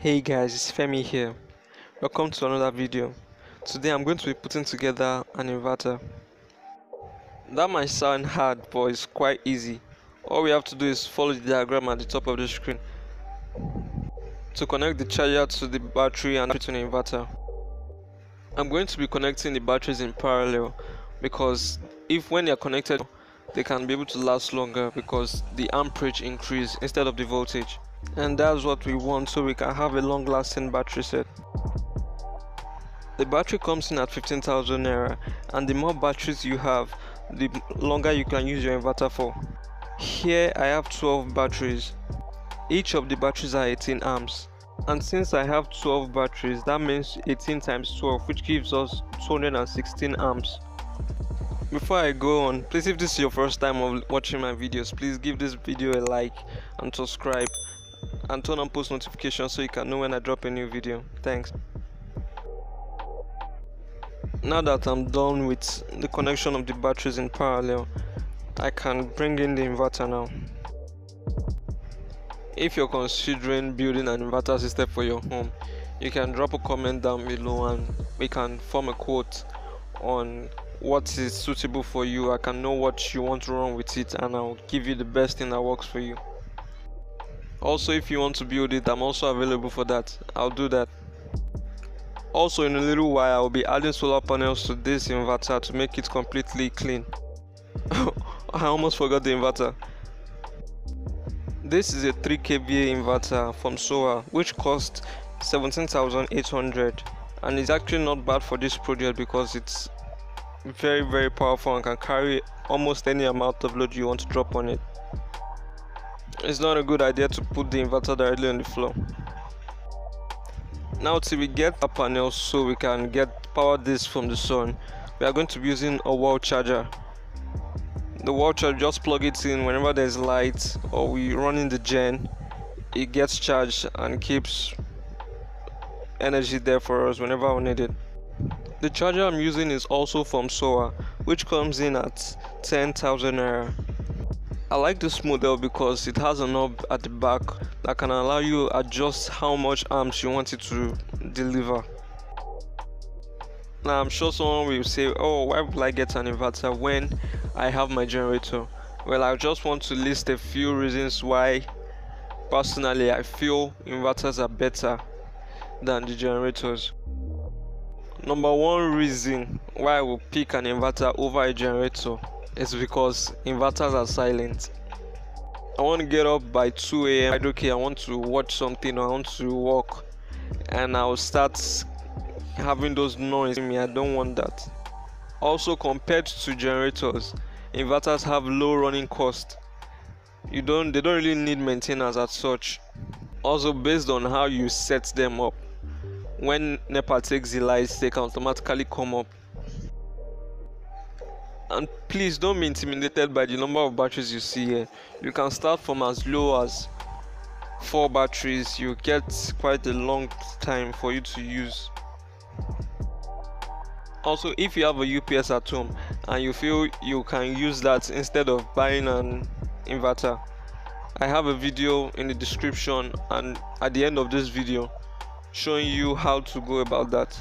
Hey guys, it's Femi here. Welcome to another video. Today I'm going to be putting together an inverter. That might sound hard, but it's quite easy. All we have to do is follow the diagram at the top of the screen to connect the charger to the battery and to the inverter. I'm going to be connecting the batteries in parallel because if when they are connected they can be able to last longer because the amperage increase instead of the voltage and that's what we want so we can have a long lasting battery set. The battery comes in at 15,000 naira and the more batteries you have the longer you can use your inverter for. Here i have 12 batteries. Each of the batteries are 18 amps. And since i have 12 batteries that means 18 times 12 which gives us 216 amps. Before i go on please if this is your first time of watching my videos please give this video a like and subscribe and turn on post notifications so you can know when I drop a new video. Thanks. Now that I'm done with the connection of the batteries in parallel, I can bring in the inverter now. If you're considering building an inverter system for your home, you can drop a comment down below and we can form a quote on what is suitable for you. I can know what you want to run with it and I'll give you the best thing that works for you also if you want to build it i'm also available for that. I'll do that. Also in a little while i'll be adding solar panels to this inverter to make it completely clean. I almost forgot the inverter. This is a 3 kva inverter from solar which cost 17800 and it's actually not bad for this project because it's very very powerful and can carry almost any amount of load you want to drop on it it's not a good idea to put the inverter directly on the floor. Now till we get a panel so we can get power this from the sun we are going to be using a wall charger. The wall charger just plug it in whenever there's light or we run in the gen it gets charged and keeps energy there for us whenever we need it. The charger i'm using is also from solar which comes in at 10,000 naira I like this model because it has a knob at the back that can allow you adjust how much amps you want it to deliver. Now I'm sure someone will say, oh why will I get an inverter when I have my generator? Well I just want to list a few reasons why personally I feel inverters are better than the generators. Number one reason why I will pick an inverter over a generator is because inverters are silent. I want to get up by 2 a.m. I okay, I want to watch something, I want to walk, and I'll start having those noise in me. I don't want that. Also, compared to generators, inverters have low running cost. You don't, they don't really need maintenance as such. Also, based on how you set them up, when NEPA takes the lights, they can automatically come up and please don't be intimidated by the number of batteries you see here. You can start from as low as four batteries. You get quite a long time for you to use. Also if you have a ups at home and you feel you can use that instead of buying an inverter i have a video in the description and at the end of this video showing you how to go about that